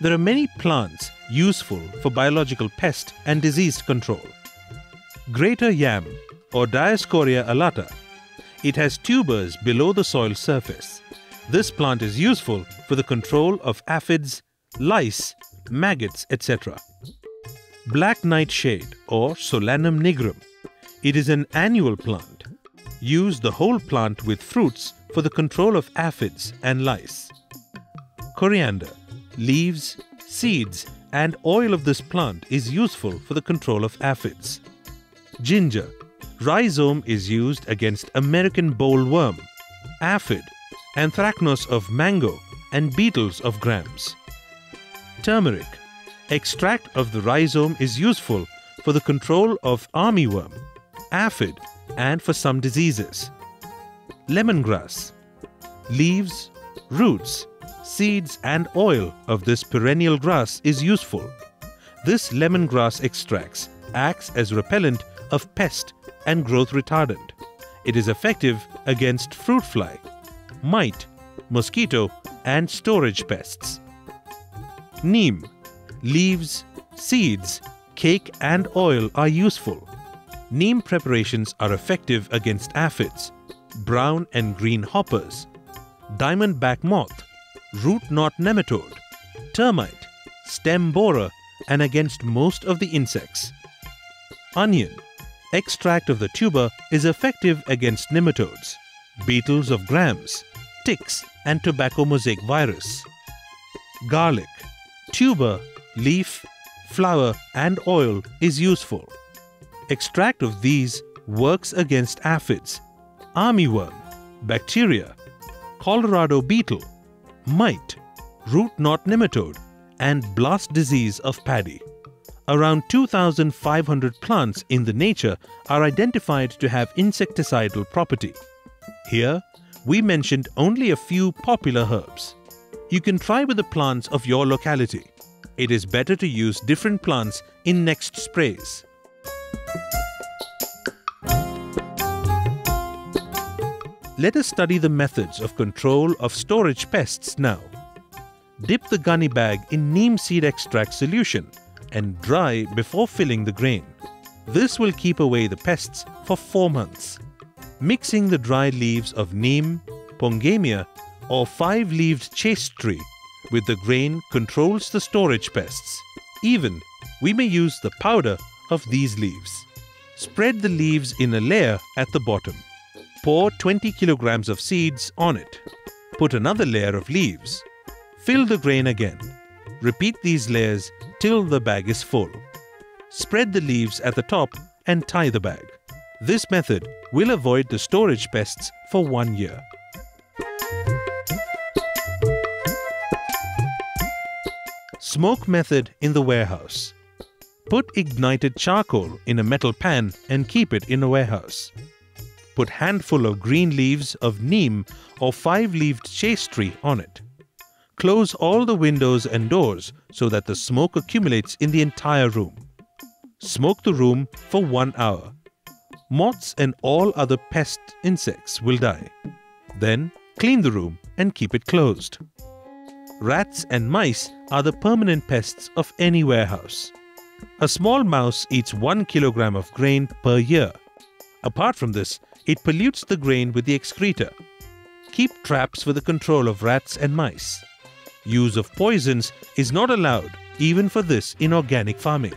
There are many plants useful for biological pest and disease control. Greater yam or Dioscorea alata. It has tubers below the soil surface. This plant is useful for the control of aphids, lice, maggots, etc. Black nightshade or Solanum nigrum. It is an annual plant. Use the whole plant with fruits for the control of aphids and lice. Coriander, leaves, seeds, and oil of this plant is useful for the control of aphids. Ginger, rhizome is used against American bollworm, aphid, anthracnose of mango, and beetles of grams. Turmeric, extract of the rhizome is useful for the control of armyworm, aphid, and for some diseases. Lemongrass, leaves, roots, seeds, and oil of this perennial grass is useful. This lemongrass extracts acts as repellent of pest and growth retardant. It is effective against fruit fly, mite, mosquito, and storage pests. Neem, leaves, seeds, cake, and oil are useful. Neem preparations are effective against aphids, brown and green hoppers, diamondback moth, root knot nematode, termite, stem borer, and against most of the insects. Onion, extract of the tuber is effective against nematodes, beetles of grams, ticks, and tobacco mosaic virus. Garlic, tuber, leaf, flower, and oil is useful. Extract of these works against aphids, armyworm, bacteria, Colorado beetle, mite, root knot nematode, and blast disease of paddy. Around 2,500 plants in the nature are identified to have insecticidal property. Here, we mentioned only a few popular herbs. You can try with the plants of your locality. It is better to use different plants in next sprays. Let us study the methods of control of storage pests now. Dip the gunny bag in neem seed extract solution and dry before filling the grain. This will keep away the pests for 4 months. Mixing the dried leaves of neem, pongamia or five-leaved chaste tree with the grain controls the storage pests. Even, we may use the powder of these leaves. Spread the leaves in a layer at the bottom. Pour 20 kilograms of seeds on it. Put another layer of leaves. Fill the grain again. Repeat these layers till the bag is full. Spread the leaves at the top and tie the bag. This method will avoid the storage pests for one year. Smoke method in the warehouse. Put ignited charcoal in a metal pan and keep it in a warehouse. Put handful of green leaves of neem or five-leaved chaste tree on it. Close all the windows and doors so that the smoke accumulates in the entire room. Smoke the room for one hour. Moths and all other pest insects will die. Then clean the room and keep it closed. Rats and mice are the permanent pests of any warehouse. A small mouse eats 1 kilogram of grain per year. Apart from this, it pollutes the grain with the excreta. Keep traps for the control of rats and mice. Use of poisons is not allowed even for this in organic farming.